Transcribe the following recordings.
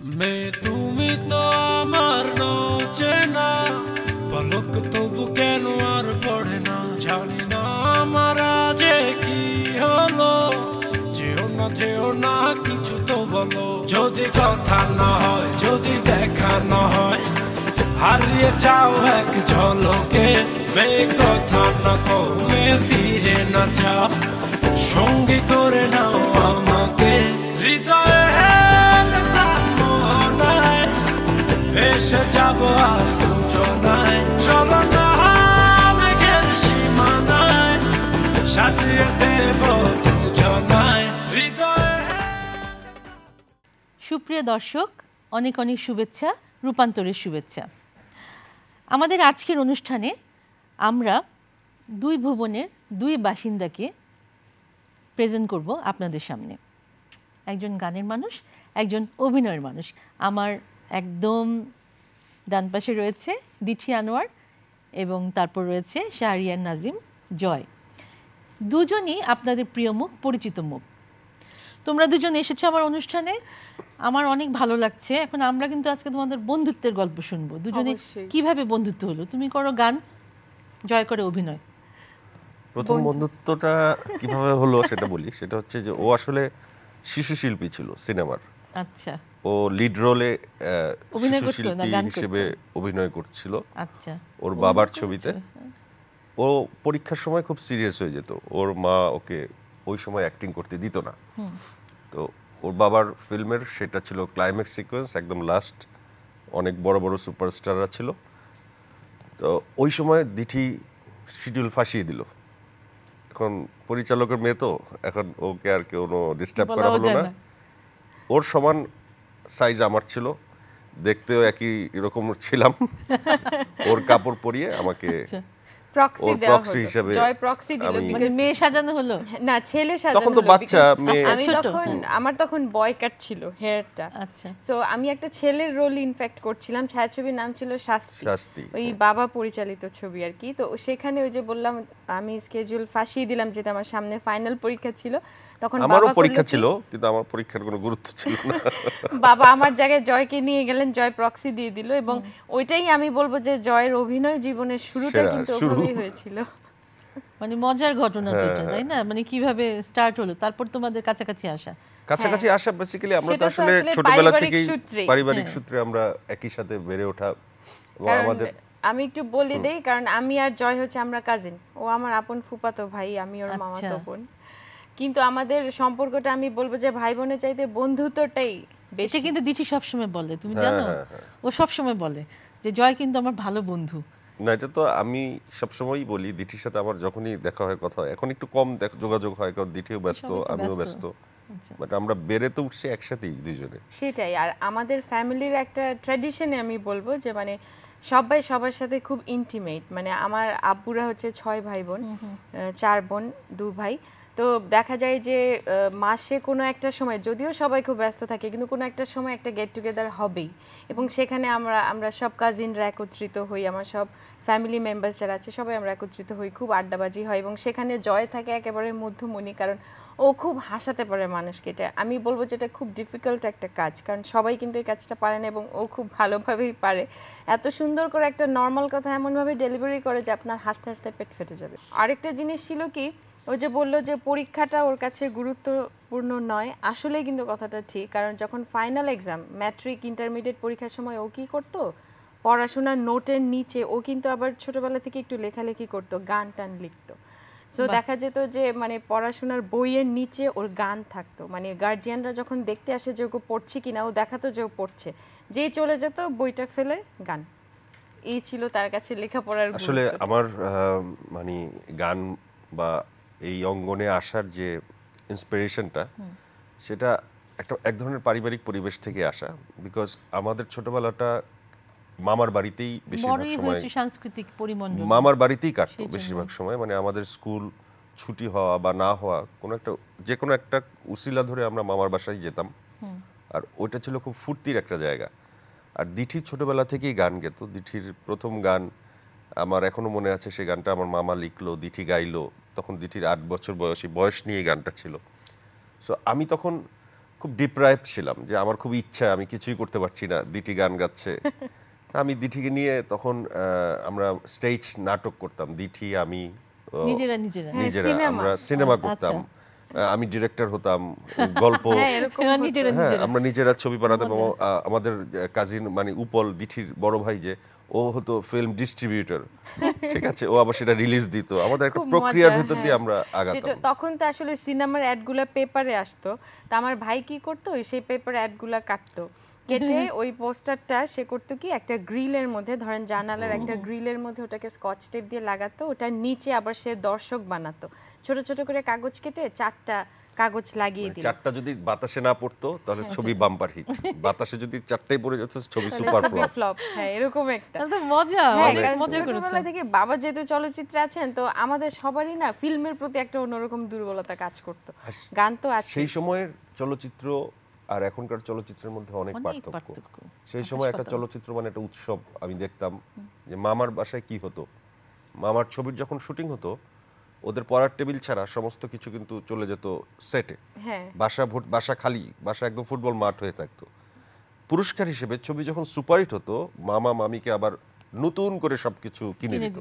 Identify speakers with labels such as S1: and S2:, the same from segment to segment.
S1: মে তুমি তো আমার চেনা পলক তবু কেন আর পড়ে না? জানি না আমার যে কি হলো, যেও না যেও না, কিছু তো বলো। যদি কথা না হয়, যদি দেখা না হয়, হারিয়ে যাও এক ঝলকে। মে কথা না কমে ফিরে না যাও
S2: সুপ্রিয় দর্শক, অনেক অনেক শুভেচ্ছা, রূপান্তরের শুভেচ্ছা। আমাদের আজকের অনুষ্ঠানে আমরা দুই ভুবনের দুই বাসিন্দাকে প্রেজেন্ট করব আপনাদের সামনে। একজন গানের মানুষ, একজন অভিনয়ের মানুষ। আমার একদম ডান পাশে রয়েছে দিঠি আনোয়ার এবং তারপর রয়েছে শাহরিয়ার নাজিম জয়। দুজনই আপনাদের প্রিয় মুখ পরিচিত মুখ। তোমরা দুজন এসেছ আমার অনুষ্ঠানে। আমার অনেক ভালো লাগছে। এখন আমরা কিন্তু আজকে তোমাদের বন্ধুত্বের গল্প শুনব। দুজনে। কীভাবে বন্ধুত্ব হলো? তুমি করো গান জয় করে অভিনয়।
S3: প্রথম বন্ধুত্বটা কীভাবে হলো সেটা বলি। সেটা হচ্ছে যে ও আসলে শিশু শিল্পী ছিল সিনেমার।
S2: আচ্ছা।
S3: ও লিড রোলে হিসেবে অভিনয় করছিল।
S2: আচ্ছা।
S3: ওর বাবার ছবিতে। ও পরীক্ষার সময় খুব সিরিয়াস হয়ে যেত। ওর মা ওকে ওই সময় অ্যাক্টিং করতে দিত না। তো ওর বাবার ফিল্মের সেটা ছিল ক্লাইম্যাক্স সিকোয়েন্স একদম লাস্ট অনেক বড় বড় সুপারস্টাররা ছিল। তো ওই সময় দিঠি শিডিউল ফাঁসিয়ে দিল। এখন পরিচালকের মেয়ে তো এখন ওকে আর কেউ ডিস্টার্ব করা হলো না। ওর সমান সাইজ আমার ছিল দেখতেও একই এরকম ছিলাম ওর কাপড় পরিয়ে আমাকে
S2: আচ্ছা।
S4: প্রক্সি দেওয়া
S3: proxy
S4: হলো জয় প্রক্সি দিল
S3: আমি-
S2: মানে মেয়ে সাজানো হলো?
S4: না ছেলে সাজানো
S3: তখন তো বাচ্চা, মেয়ে-
S4: আমি তখন আমার তখন বয় কাট ছিল হেয়ারটা
S2: আচ্ছা।
S4: সো আমি একটা ছেলের রোল ইনফ্যাক্ট করছিলাম ছায়াছবির নাম ছিল শাস্তি।
S3: শাস্তি,
S4: ওই বাবা পরিচালিত ছবি আর কি। তো সেখানে ওই যে বললাম আমি স্কেজুল ফাঁসিয়ে দিলাম যেটা আমার সামনে ফাইনাল পরীক্ষা ছিল। তখন
S3: আমারও
S4: বাবা
S3: পরীক্ষা ছিল কিন্তু আমার পরীক্ষার কোনো গুরুত্ব ছিল না।
S4: বাবা আমার জায়গায় জয়কে নিয়ে গেলেন জয় প্রক্সি দিয়ে দিল এবং ওইটাই আমি বলব যে জয়ের অভিনয় জীবনের শুরুটা কিন্তু হয়েছিল।
S2: মানে মজার ঘটনা তো
S3: হ্যাঁ,
S2: তাই না? মানে কীভাবে স্টার্ট হলো? তারপর তোমাদের কাছাকাছি আসা।
S3: কাছাকাছি আসা বেসিক্যালি আমরা তো আসলে ছোটবেলা
S4: পারিবারিক
S3: থেকেই পারিবারিক সূত্রে আমরা একই সাথে বেড়ে ওঠা এবং আমাদের
S4: আমি একটু বলে দেই কারণ আমি আর জয় হচ্ছে আমরা কাজিন ও আমার আপন ফুপাতো ভাই আমি ওর
S2: আচ্ছা।
S4: মামাতো বোন। কিন্তু আমাদের সম্পর্কটা আমি বলব যে ভাই বোনের চাইতে বন্ধুত্বটাই বেশি।
S2: কিন্তু দিঠি সবসময় বলে তুমি
S3: হ্যাঁ,
S2: জানো?
S3: হ্যাঁ, হ্যাঁ।
S2: ও সবসময় বলে যে জয় কিন্তু আমার ভালো বন্ধু।
S3: না এটা তো আমি সবসময়ই বলি দিঠির সাথে আমার যখনই দেখা হয় কথা হয়। এখন একটু কম যোগাযোগ হয় কারণ দিঠিও ব্যস্ত আমিও
S2: ব্যস্ত।
S3: ব্যস্ত।
S2: আচ্ছা।
S3: বাট আমরা বেড়ে তো উঠছি একসাথেই দুজনে
S4: সেটাই আর আমাদের ফ্যামিলির একটা ট্র্যাডিশনে আমি বলব যে মানে সবাই সবার সাথে খুব ইন্টিমেট মানে আমার আব্বুরা হচ্ছে ছয় ভাই বোন চার বোন দু ভাই। তো দেখা যায় যে মাসে কোনো একটা সময়, যদিও সবাই খুব ব্যস্ত থাকে, কিন্তু কোনো একটা সময় একটা গেট টুগেদার হবেই। এবং সেখানে আমরা আমরা সব কাজিনরা একত্রিত হই, আমার সব ফ্যামিলি মেম্বার্স যারা আছে, সবাই আমরা একত্রিত হই, খুব আড্ডাবাজি হয় এবং সেখানে জয় থাকে একেবারে মধ্যমণি, কারণ ও খুব হাসাতে পারে মানুষকে। এটা আমি বলব যে এটা খুব ডিফিকাল্ট একটা কাজ, কারণ সবাই কিন্তু এই কাজটা পারে না এবং ও খুব ভালোভাবেই পারে। এত সুন্দর করে একটা নর্মাল কথা এমনভাবে ডেলিভারি করে যে আপনার হাসতে হাসতে পেট ফেটে যাবে। আরেকটা জিনিস ছিল কি ও যে বলল যে পরীক্ষাটা ওর কাছে গুরুত্বপূর্ণ নয়। আসলেই কিন্তু কথাটা ঠিক কারণ যখন ফাইনাল এক্সাম ম্যাট্রিক ইন্টারমিডিয়েট পরীক্ষার সময় ও কি করতো? পড়াশোনার নোটের নিচে ও কিন্তু আবার ছোটবেলা থেকে একটু লেখালেখি করতো গান টান লিখতো। সো দেখা যেত যে মানে পড়াশোনার বইয়ের নিচে ওর গান থাকতো। মানে গার্জিয়ানরা যখন দেখতে আসে যে ওকে পড়ছে কিনা ও দেখাতো যে ও পড়ছে যেই চলে যেত বইটা ফেলে গান। এই ছিল তার কাছে লেখাপড়ার
S3: আসলে আমার মানে গান বা এই অঙ্গনে আসার যে ইন্সপিরেশনটা সেটা একটা এক ধরনের পারিবারিক পরিবেশ থেকে আসা। বিকজ আমাদের ছোটবেলাটা মামার বাড়িতেই বেশিরভাগ সময়
S2: সাংস্কৃতিক পরিমণ্ডল।
S3: মামার বাড়িতেই কাটতো বেশিরভাগ সময়। মানে আমাদের স্কুল ছুটি হওয়া বা না হওয়া কোনো একটা যে কোনো একটা উসিলা ধরে আমরা মামার বাসায় যেতাম। আর ওইটা ছিল খুব ফুর্তির একটা জায়গা। আর দিঠির ছোটবেলা থেকেই গান গেত। দিঠির প্রথম গান আমার এখনও মনে আছে সেই গানটা আমার মামা লিখলো দিঠি গাইলো। তখন দিঠির আট বছর বয়সী বয়স নিয়ে গানটা ছিল। সো আমি তখন খুব ডিপ্রাইভ ছিলাম যে আমার খুব ইচ্ছা আমি কিছুই করতে পারছি না দিটি গান গাচ্ছে। আমি দিঠিকে নিয়ে তখন আহ, আমরা স্টেজ নাটক করতাম দিঠি আমি
S2: নিজেরা নিজেরা।
S4: হ্যাঁ।
S3: আমরা সিনেমা।
S2: আচ্ছা।
S3: করতাম। আহ, আমি ডিরেক্টর হতাম গল্প
S4: হ্যাঁ
S3: হ্যাঁ
S2: নিজেরা
S3: আমরা নিজেরা ছবি বানাতাম আমাদের কাজিন মানে উপল দিঠির বড় ভাই যে ও হতো ফিল্ম ডিস্ট্রিবিউটর ঠিক আছে ও আবার সেটা রিলিজ দিত। আমাদের একটা প্রক্রিয়ার ভিতর দিয়ে
S4: হ্যাঁ।
S3: আমরা
S4: সেটা
S3: আগাতাম
S4: তখন তো আসলে সিনেমার অ্যাডগুলো পেপারে আসতো। তা আমার ভাই কি করতো ওই সেই পেপার অ্যাডগুলো কাটতো। কেটে ওই পোস্টারটা সে করতো কি একটা গ্রিলের মধ্যে ধরেন জানালার একটা গ্রিলের মধ্যে ওটাকে স্কচ টেপ দিয়ে লাগাতো ওটার নিচে আবার সে দর্শক বানাতো। ছোট ছোট করে কাগজ কেটে চারটা কাগজ লাগিয়ে দিল।
S3: চারটা যদি বাতাসে না পড়তো তাহলে ছবি বাম্পার হিট। বাতাসে যদি চারটাই পড়ে যেত ছবি সুপার ফ্লপ।
S4: ফ্লপ। হ্যাঁ এরকম একটা।
S2: তাহলে মজা
S4: হ্যাঁ, কারণ
S2: মজা করেছ।
S4: ছোটবেলা থেকে বাবা যেহেতু চলচ্চিত্রে আছেন তো আমাদের সবারই না ফিল্মের প্রতি একটা অন্যরকম দুর্বলতা কাজ করতো। গান তো আছে
S3: সেই সময়ের চলচ্চিত্র আর এখনকার চলচ্চিত্রের মধ্যে অনেক পার্থক্য। সেই সময় একটা চলচ্চিত্র মানে একটা উৎসব আমি দেখতাম যে মামার বাসায় কি হতো? মামার ছবির যখন শুটিং হতো ওদের পড়ার টেবিল ছাড়া সমস্ত কিছু কিন্তু চলে যেত সেটে।
S4: হ্যাঁ।
S3: বাসা ভোট বাসা খালি বাসা একদম ফুটবল মাঠ হয়ে থাকতো। পুরস্কার হিসেবে ছবি যখন সুপারহিট হতো মামা মামিকে আবার নতুন করে সবকিছু কিনে দিত।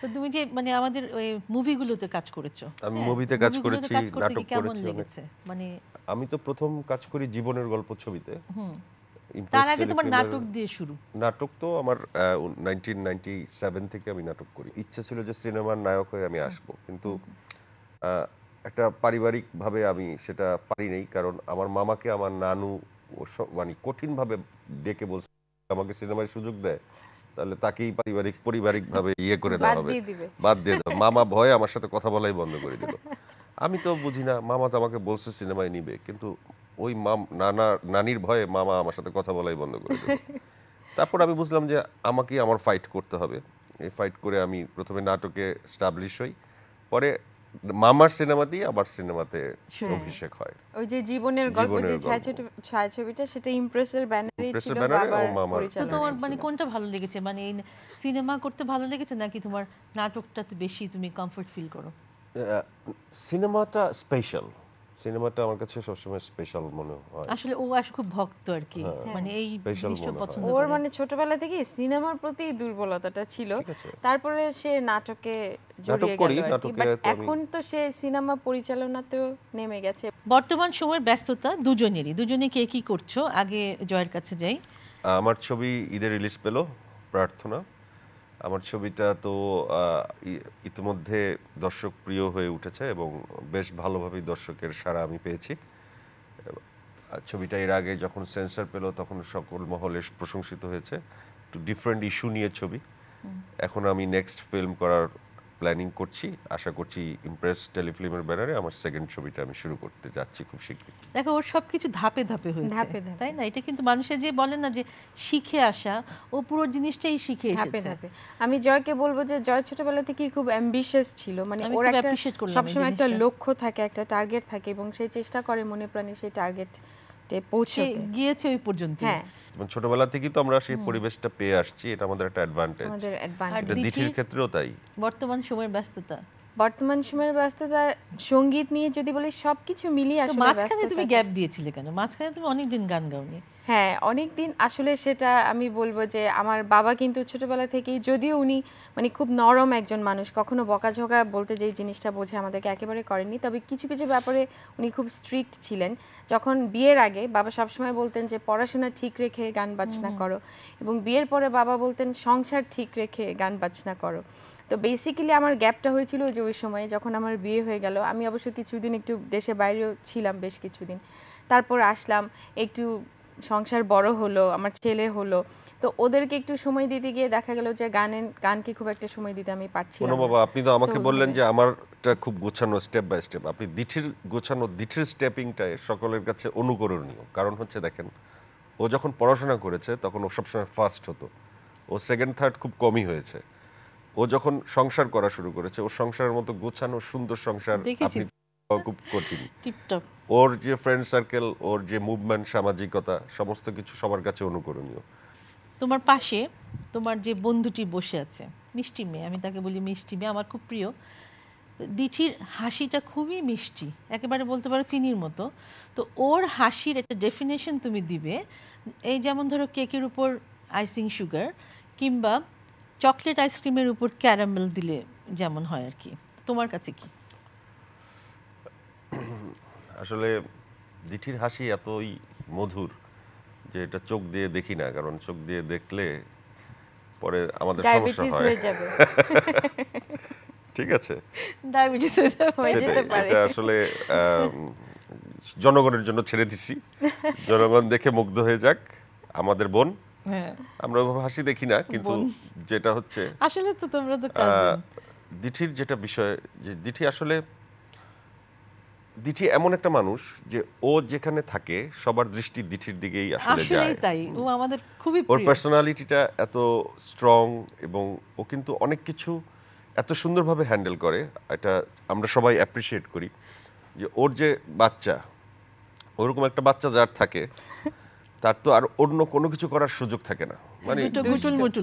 S2: তো তুমি যে মানে আমাদের ওই মুভিগুলোতে কাজ করেছ
S3: আমি
S2: হ্যাঁ,
S3: মুভিতে কাজ করেছি, নাটক করেছি
S2: মানে
S3: আমি তো প্রথম কাজ করি জীবনের গল্প ছবিতে।
S2: তার আগে তোমার নাটক দিয়ে শুরু।
S3: নাটক তো আমার নাইনটিন নাইনটি সেভেন থেকে আমি নাটক করি। ইচ্ছা ছিল যে সিনেমার নায়ক হয়ে আমি আসব কিন্তু একটা পারিবারিকভাবে আমি সেটা পারি নাই কারণ আমার মামাকে আমার নানু মানে কঠিনভাবে ডেকে বলছে আমাকে সিনেমায় সুযোগ দেয় তাহলে তাকেই পারিবারিক পারিবারিকভাবে ইয়ে করে দেওয়া হবে। বাদ দিয়ে দেওয়া মামা ভয়ে আমার সাথে কথা বলাই বন্ধ করে দিল। আমি তো বুঝি না মামা তো আমাকে বলছে সিনেমায় নিবে কিন্তু ওই মাম নানা নানির ভয়ে মামা আমার সাথে কথা বলাই বন্ধ করে দিল। তারপর আমি বুঝলাম যে আমাকেই আমার ফাইট করতে হবে। এই ফাইট করে আমি প্রথমে নাটকে স্টাবলিশ হই পরে মামার সিনেমাতেই আবার সিনেমাতে অভিষেক হয়।
S4: ওই যে জীবনের গল্প যে ছায়াছবিটা সেটা ইমপ্রেসের ব্যানারেই
S3: ইমপ্রেসের
S4: ছিল বাবার
S2: তো তোমার মানে কোনটা ভালো লেগেছে? মানে এই সিনেমা করতে ভালো লেগেছে নাকি তোমার নাটকটাতে বেশি তুমি কমফর্ট ফিল করো?
S3: সিনেমাটা স্পেশাল সিনেমাটা আমার কাছে সবসময় স্পেশাল মনে হয়।
S2: আসলে ও আসলে খুব ভক্ত আর কি। মানে এই জিনিসটা পছন্দ
S4: ওর মানে ছোটবেলা থেকে সিনেমার প্রতি দুর্বলতাটা ছিল। তারপরে সে নাটকে জড়িয়ে গেল এখন তো সে সিনেমা পরিচালনাতেও নেমে গেছে।
S2: বর্তমান সময়ের ব্যস্ততা দুজনেরই। দুজনে কে কি করছ? আগে জয়ের কাছে যাই।
S3: আমার ছবি ঈদের রিলিজ পেল প্রার্থনা। আমার ছবিটা তো ইতিমধ্যে দর্শক প্রিয় হয়ে উঠেছে এবং বেশ ভালোভাবেই দর্শকের সারা আমি পেয়েছি। আর ছবিটা এর আগে যখন সেন্সার পেল তখন সকল মহলে প্রশংসিত হয়েছে। একটু ডিফারেন্ট ইস্যু নিয়ে ছবি। এখন আমি নেক্সট ফিল্ম করার প্ল্যানিং করছি। আশা করছি ইমপ্রেস টেলিফিল্মের ব্যানারে আমার সেকেন্ড ছবিটা আমি শুরু করতে যাচ্ছি খুব শীঘ্রই।
S2: দেখো ওর সবকিছু ধাপে ধাপে হয়েছে
S4: ধাপে ধাপে।
S2: তাই না? এটা কিন্তু মানুষের যে বলে না যে শিখে আসা ও পুরো জিনিসটাই শিখে
S4: ধাপে
S2: এসেছে।
S4: ধাপে। আমি জয়কে বলব যে জয় ছোটবেলা থেকেই খুব অ্যাম্বিশিয়াস ছিল? মানে ওর একটা সবসময় একটা লক্ষ্য থাকে একটা টার্গেট থাকে এবং সে চেষ্টা করে মনে প্রাণে সেই টার্গেটে পৌঁছতে
S2: গিয়েছে ওই পর্যন্ত
S4: হ্যাঁ।
S3: ছোটবেলা থেকেই তো আমরা সেই পরিবেশটা পেয়ে আসছি এটা আমাদের একটা অ্যাডভান্টেজ
S4: আমাদের অ্যাডভান্টেজ
S3: ক্ষেত্রেও তাই।
S2: বর্তমান সময়ের ব্যস্ততা।
S4: বর্তমান সময়ের ব্যস্ততা সংগীত নিয়ে যদি বলি সবকিছু মিলিয়ে আসলে
S2: মাঝখানে তুমি গ্যাপ দিয়েছিলে কেন? মাঝখানে তুমি অনেকদিন গান গাওনি।
S4: হ্যাঁ অনেক দিন আসলে সেটা আমি বলব যে আমার বাবা কিন্তু ছোটবেলা থেকেই যদিও উনি মানে খুব নরম একজন মানুষ কখনো বকাঝকা বলতে যেই জিনিসটা বোঝে আমাদেরকে একেবারে করেননি তবে কিছু কিছু ব্যাপারে উনি খুব স্ট্রিক্ট ছিলেন। যখন বিয়ের আগে বাবা সবসময় বলতেন যে পড়াশোনা ঠিক রেখে গান বাজনা করো। এবং বিয়ের পরে বাবা বলতেন সংসার ঠিক রেখে গান বাজনা করো। তো বেসিক্যালি আমার গ্যাপটা হয়েছিল যে ওই সময় যখন আমার বিয়ে হয়ে গেল আমি অবশ্য কিছুদিন একটু দেশে বাইরেও ছিলাম বেশ কিছুদিন। তারপর আসলাম একটু সংসার বড় হলো আমার ছেলে হলো। তো ওদেরকে একটু সময় দিতে গিয়ে দেখা গেল যে গানের গানকে খুব একটা সময় দিতে আমি
S3: কোনো
S4: না।
S3: বাবা আপনি তো আমাকে বললেন যে আমারটা খুব গোছানো স্টেপ বাই স্টেপ আপনি দিঠির গোছানো দিঠির স্টেপিংটাই সকলের কাছে অনুকরণীয়। কারণ হচ্ছে দেখেন ও যখন পড়াশোনা করেছে তখন ও সবসময় ফার্স্ট হতো। ও সেকেন্ড থার্ড খুব কমই হয়েছে। ও যখন সংসার করা শুরু করেছে ওর সংসারের মতো গোছানো সুন্দর সংসার। আপনি খুব কঠিন। ওর যে ফ্রেন্ড সার্কেল ওর যে মুভমেন্ট সামাজিকতা সমস্ত কিছু সবার কাছে অনুকরণীয়।
S2: তোমার পাশে তোমার যে বন্ধুটি বসে আছে মিষ্টি মেয়ে আমি তাকে বলি মিষ্টি মেয়ে আমার খুব প্রিয়। দিঠির হাসিটা খুবই মিষ্টি একেবারে বলতে পারো চিনির মতো। তো ওর হাসির একটা ডেফিনেশন তুমি দিবে এই যেমন ধরো কেকের উপর আইসিং সুগার কিংবা চকলেট আইসক্রিমের উপর ক্যারামেল দিলে যেমন হয় আর কি। তোমার কাছে কি?
S3: আসলে দিঠির হাসি এতই মধুর যে এটা চোখ দিয়ে দেখি না কারণ চোখ দিয়ে দেখলে পরে আমাদের সমস্যা
S4: ডায়াবেটিস
S3: হয়।
S4: যাবে।
S3: ঠিক আছে।
S2: ডায়াবেটিস হয়ে
S4: যেতে পারে।
S3: এটা আসলে জনগণের জন্য ছেড়ে দিছি। জনগণ দেখে মুগ্ধ হয়ে যাক আমাদের বোন আমরা ওভাবে হাসি দেখি না কিন্তু যেটা হচ্ছে
S2: আসলে তো তোমরা তো
S3: দিঠির যেটা বিষয় যে দিঠি আসলে দিঠি এমন একটা মানুষ যে ও যেখানে থাকে সবার দৃষ্টি দিঠির দিকেই আসলে যায়।
S2: তাই। ও আমাদের খুবই
S3: ওর পার্সোনালিটিটা এত স্ট্রং এবং ও কিন্তু অনেক কিছু এত সুন্দরভাবে হ্যান্ডেল করে এটা আমরা সবাই অ্যাপ্রিসিয়েট করি। যে ওর যে বাচ্চা ওরকম একটা বাচ্চা যার থাকে তার তো আর অন্য কোনো কিছু করার সুযোগ থাকে না। মানে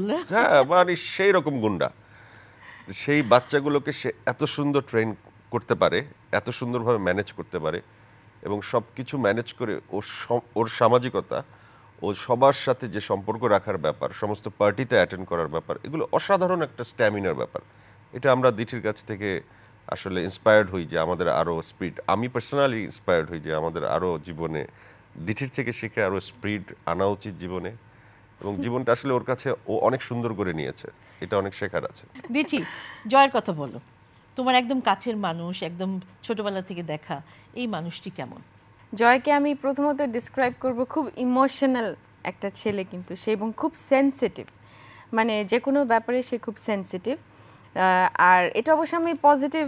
S2: না?
S3: হ্যাঁ? মানে সেই রকম গুন্ডা। সেই বাচ্চাগুলোকে সে এত সুন্দর ট্রেন করতে পারে এত সুন্দরভাবে ম্যানেজ করতে পারে এবং সব কিছু ম্যানেজ করে ওর ওর সামাজিকতা ও সবার সাথে যে সম্পর্ক রাখার ব্যাপার সমস্ত পার্টিতে অ্যাটেন্ড করার ব্যাপার এগুলো অসাধারণ একটা স্ট্যামিনার ব্যাপার। এটা আমরা দিঠির কাছ থেকে আসলে ইন্সপায়ার্ড হই যে আমাদের আরও স্পিড আমি পার্সোনালি ইন্সপায়ার্ড হই যে আমাদের আরও জীবনে দিঠির থেকে শিখে আরও স্পিড আনা উচিত জীবনে এবং জীবনটা আসলে ওর কাছে ও অনেক সুন্দর করে নিয়েছে। এটা অনেক শেখার আছে।
S2: দিঠি জয়ের কথা বলো। তোমার একদম কাছের মানুষ একদম ছোটবেলা থেকে দেখা এই মানুষটি কেমন?
S4: জয়কে আমি প্রথমত ডিসক্রাইব করব খুব ইমোশনাল একটা ছেলে কিন্তু সে এবং খুব সেনসিটিভ মানে যে কোনো ব্যাপারে সে খুব সেনসিটিভ আর এটা অবশ্য আমি পজিটিভ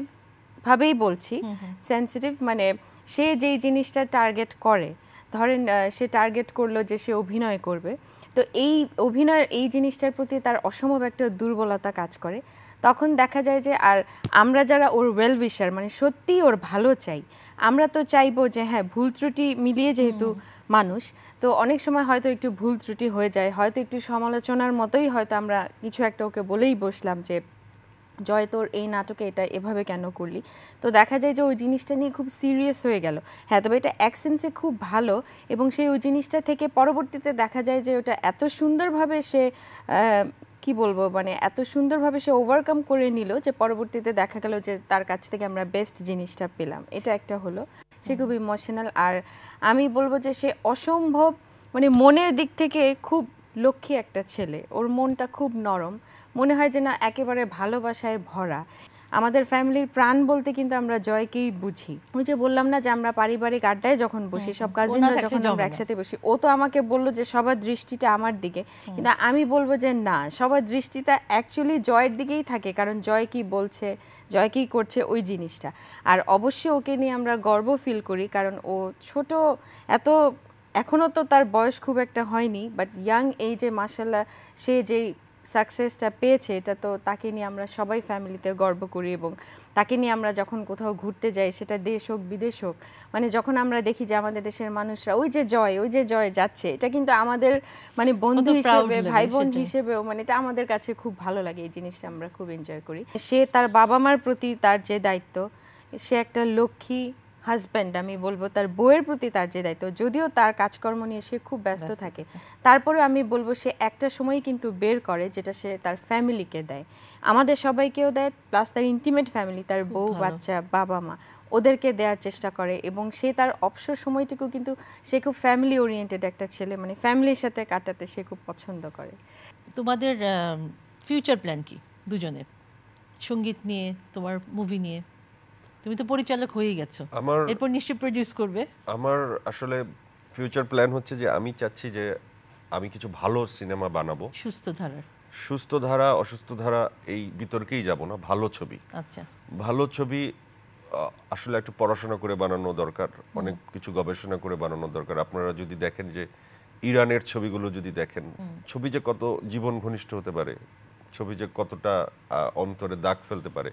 S4: ভাবেই বলছি। সেন্সিটিভ মানে সে যেই জিনিসটা টার্গেট করে ধরেন সে টার্গেট করল যে সে অভিনয় করবে। তো এই অভিনয়ের এই জিনিসটার প্রতি তার অসম্ভব একটা দুর্বলতা কাজ করে। তখন দেখা যায় যে আর আমরা যারা ওর ওয়েল উইশার মানে সত্যিই ওর ভালো চাই আমরা তো চাইব যে হ্যাঁ ভুল ত্রুটি মিলিয়ে যেহেতু মানুষ তো অনেক সময় হয়তো একটু ভুল ত্রুটি হয়ে যায় হয়তো একটু সমালোচনার মতোই হয়তো আমরা কিছু একটা ওকে বলেই বসলাম যে জয় তোর এই নাটকে এটা এভাবে কেন করলি? তো দেখা যায় যে ওই জিনিসটা নিয়ে খুব সিরিয়াস হয়ে গেল। হ্যাঁ তবে এটা অ্যাকসেন্সে খুব ভালো এবং সেই ওই জিনিসটা থেকে পরবর্তীতে দেখা যায় যে ওটা এত সুন্দরভাবে সে কি বলব? মানে এত সুন্দরভাবে সে ওভারকাম করে নিল যে পরবর্তীতে দেখা গেল যে তার কাছ থেকে আমরা বেস্ট জিনিসটা পেলাম। এটা একটা হলো। সে খুব ইমোশনাল আর আমি বলব যে সে অসম্ভব মানে মনের দিক থেকে খুব লক্ষ্মী একটা ছেলে। ওর মনটা খুব নরম। মনে হয় যে না একেবারে ভালোবাসায় ভরা। আমাদের ফ্যামিলির প্রাণ বলতে কিন্তু আমরা জয়কেই বুঝি। ওই যে বললাম না যে আমরা পারিবারিক আড্ডায় যখন বসি সব কাজিনরা যখন আমরা একসাথে বসি ও তো আমাকে বলল যে সবার দৃষ্টিটা আমার দিকে। কিন্তু আমি বলব যে না সবার দৃষ্টিটা অ্যাকচুয়ালি জয়ের দিকেই থাকে। কারণ জয় কি বলছে জয় কি করছে ওই জিনিসটা। আর অবশ্যই ওকে নিয়ে আমরা গর্ব ফিল করি। কারণ ও ছোট এত এখনও তো তার বয়স খুব একটা হয়নি বাট ইয়াং এইজে মাসাল্লাহ সে যেই সাকসেসটা পেয়েছে এটা তো তাকে নিয়ে আমরা সবাই ফ্যামিলিতে গর্ব করি এবং তাকে নিয়ে আমরা যখন কোথাও ঘুরতে যাই সেটা দেশ হোক বিদেশ হোক মানে যখন আমরা দেখি যে আমাদের দেশের মানুষরা ওই যে জয় ওই যে জয় যাচ্ছে এটা কিন্তু আমাদের মানে বন্ধু হিসেবে ভাই বোন হিসেবেও মানে এটা আমাদের কাছে খুব ভালো লাগে এই জিনিসটা আমরা খুব এনজয় করি। সে তার বাবা মার প্রতি তার যে দায়িত্ব সে একটা লক্ষ্মী হাজব্যান্ড আমি বলব তার বউয়ের প্রতি তার যে দায়িত্ব যদিও তার কাজকর্ম নিয়ে সে খুব ব্যস্ত থাকে। তারপরে আমি বলব সে একটা সময় কিন্তু বের করে যেটা সে তার ফ্যামিলিকে দেয়। আমাদের সবাইকেও দেয় প্লাস তার ইন্টিমেট ফ্যামিলি তার বউ বাচ্চা বাবা মা ওদেরকে দেওয়ার চেষ্টা করে এবং সে তার অবসর সময়টুকু কিন্তু সে খুব ফ্যামিলি ওরিয়েন্টেড একটা ছেলে মানে ফ্যামিলির সাথে কাটাতে সে খুব পছন্দ করে।
S2: তোমাদের ফিউচার প্ল্যান কি দুজনের? সংগীত নিয়ে তোমার মুভি নিয়ে? তুমি তো পরিচালক হয়ে গেছো।
S3: আমার
S2: এরপর নিশ্চয়ই প্রডিউস করবে।
S3: আমার আসলে ফিউচার প্ল্যান হচ্ছে যে আমি চাচ্ছি যে আমি কিছু ভালো সিনেমা বানাবো।
S2: সুস্থ ধারার।
S3: সুস্থ ধারা অসুস্থ ধারা এই বিতর্কেই যাব না ভালো ছবি।
S2: আচ্ছা।
S3: ভালো ছবি আসলে একটু পড়াশোনা করে বানানো দরকার অনেক কিছু গবেষণা করে বানানো দরকার। আপনারা যদি দেখেন যে ইরানের ছবিগুলো যদি দেখেন ছবি যে কত জীবন ঘনিষ্ঠ হতে পারে ছবি যে কতটা অন্তরে দাগ ফেলতে পারে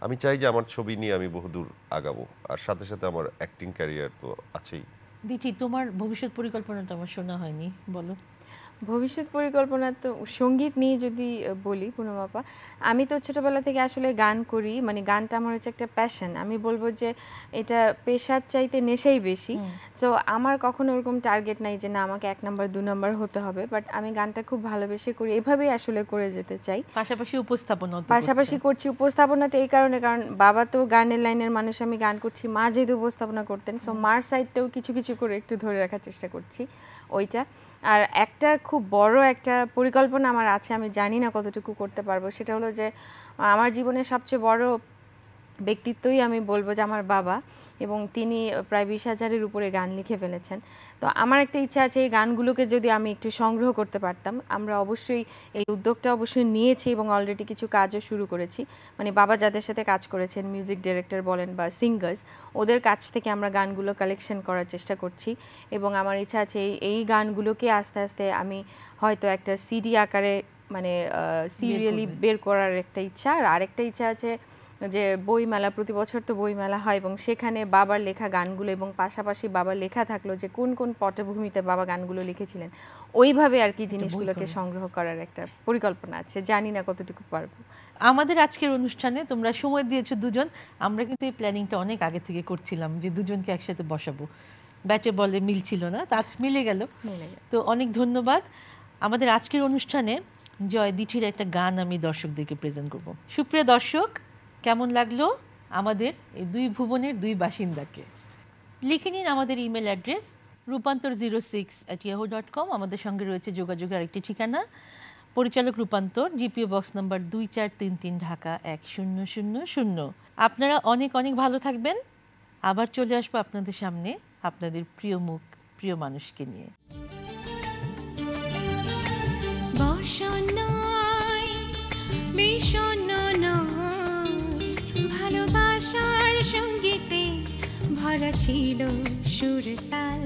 S3: আমি চাই যে আমার ছবি নিয়ে আমি বহুদূর আগাবো। আর সাথে সাথে আমার অ্যাক্টিং ক্যারিয়ার তো আছেই।
S2: দিচ্ছি তোমার ভবিষ্যৎ পরিকল্পনাটা আমার শোনা হয়নি, বলো।
S4: ভবিষ্যৎ পরিকল্পনা তো সংগীত নিয়ে যদি বলি পুনমাপা আমি তো ছোটবেলা থেকে আসলে গান করি মানে গানটা আমার হচ্ছে একটা প্যাশন আমি বলব যে এটা পেশার চাইতে নেশাই বেশি। তো আমার কখনো ওরকম টার্গেট নাই যে না আমাকে এক নম্বর দু নম্বর হতে হবে। বাট আমি গানটা খুব ভালোবেসে করি এভাবেই আসলে করে যেতে চাই।
S2: পাশাপাশি উপস্থাপনা
S4: পাশাপাশি করছি উপস্থাপনাটা এই কারণে কারণ বাবা তো গানের লাইনের মানুষ আমি গান করছি মা যেহেতু উপস্থাপনা করতেন। সো মার সাইডটাও কিছু কিছু করে একটু ধরে রাখার চেষ্টা করছি ওইটা। আর একটা খুব বড় একটা পরিকল্পনা আমার আছে, আমি জানি না কতটুকু করতে পারব। সেটা হলো যে, আমার জীবনের সবচেয়ে বড় ব্যক্তিত্বই আমি বলব যে আমার বাবা এবং তিনি প্রায় বিশ হাজারের উপরে গান লিখে ফেলেছেন। তো আমার একটা ইচ্ছা আছে এই গানগুলোকে যদি আমি একটু সংগ্রহ করতে পারতাম আমরা অবশ্যই এই উদ্যোগটা অবশ্যই নিয়েছি এবং অলরেডি কিছু কাজও শুরু করেছি। মানে বাবা যাদের সাথে কাজ করেছেন মিউজিক ডিরেক্টর বলেন বা সিঙ্গার্স ওদের কাছ থেকে আমরা গানগুলো কালেকশন করার চেষ্টা করছি এবং আমার ইচ্ছা আছে এই এই গানগুলোকে আস্তে আস্তে আমি হয়তো একটা সিডি আকারে মানে সিরিয়ালি বের করার একটা ইচ্ছা। আর আরেকটা ইচ্ছা আছে যে বই মেলা প্রতি বছর তো বই মেলা হয় এবং সেখানে বাবার লেখা গানগুলো এবং পাশাপাশি বাবার লেখা থাকল যে কোন কোন পটভূমিতে বাবা গানগুলো লিখেছিলেন। ওইভাবে আর কি জিনিসগুলোকে সংগ্রহ করার একটা পরিকল্পনা আছে। জানি না কতটুকু পারব।
S2: আমাদের আজকের অনুষ্ঠানে তোমরা সময় দিয়েছ দুজন। আমরা কিন্তু এই প্ল্যানিংটা অনেক আগে থেকে করছিলাম যে দুজনকে একসাথে বসাবো। ব্যাটে বলে মিল ছিল না তা আজ মিলে গেল।
S4: মিলে গেল।
S2: তো অনেক ধন্যবাদ। আমাদের আজকের অনুষ্ঠানে জয় দিঠির একটা গান আমি দর্শকদেরকে প্রেজেন্ট করব। সুপ্রিয় দর্শক কেমন লাগল? আমাদের এই দুই ভুবনের দুই বাসিন্দাকে। লিখে নিন আমাদের email address Rupantar zero six at Yahoo dot com আমাদের সঙ্গে রয়েছে যোগাযোগের আরেকটি ঠিকানা। পরিচালক রূপান্তর জিপিও বক্স নাম্বার দুই চার তিন তিন ঢাকা এক শূন্য শূন্য শূন্য। আপনারা অনেক অনেক ভালো থাকবেন। আবার চলে আসব আপনাদের সামনে, আপনাদের প্রিয় মুখ, প্রিয় মানুষকে নিয়ে।
S5: বর্ষণ নয় ভরা ছিল সুর তাল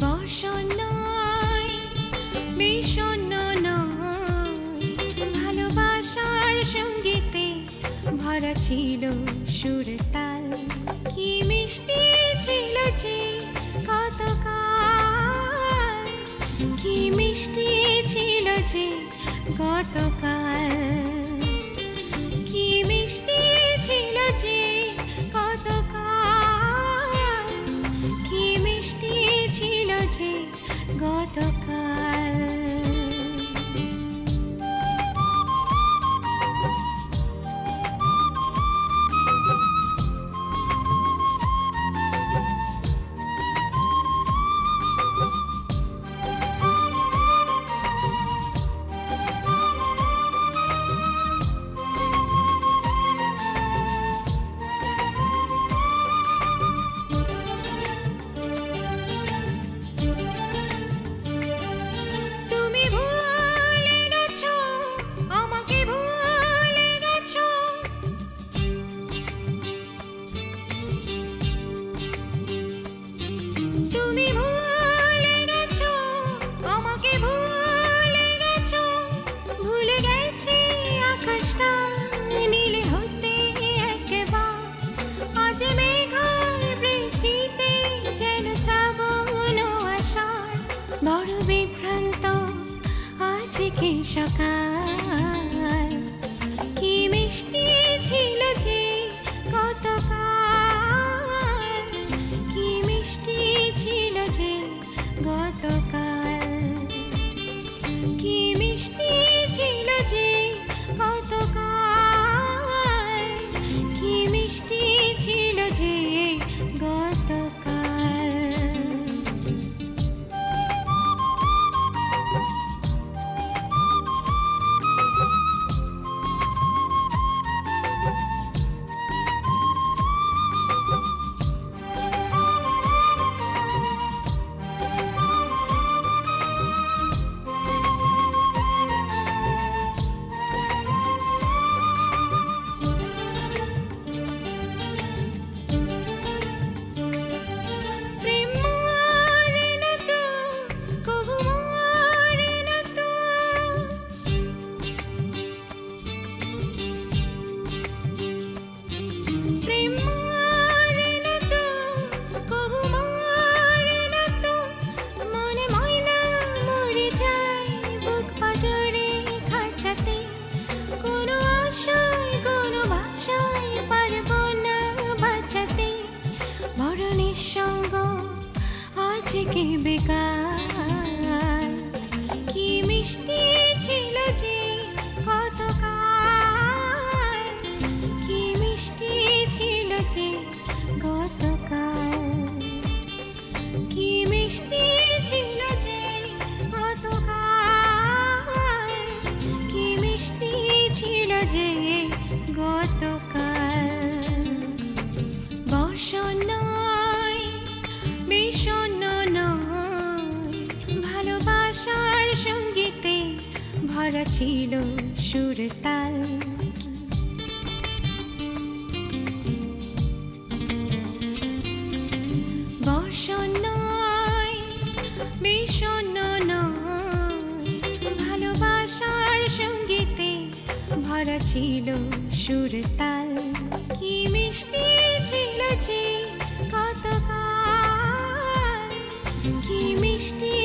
S5: বর্ষণ নয় বিষণ্ণ ভালোবাসার সঙ্গীতে ভরা ছিল সুর তাল কি মিষ্টি ছিল যে গতকাল কি মিষ্টি ছিল যে গতকাল যে গতকাল কি মিষ্টি ছিল যে গতকাল কি के बेकार ছিল
S4: সুর তাল বর্ষণ নয় বিষণ্ণ নয়, ভালোবাসার সঙ্গীতে ভরা ছিল সুর তাল কি মিষ্টি ছিল যে গতকাল কি মিষ্টি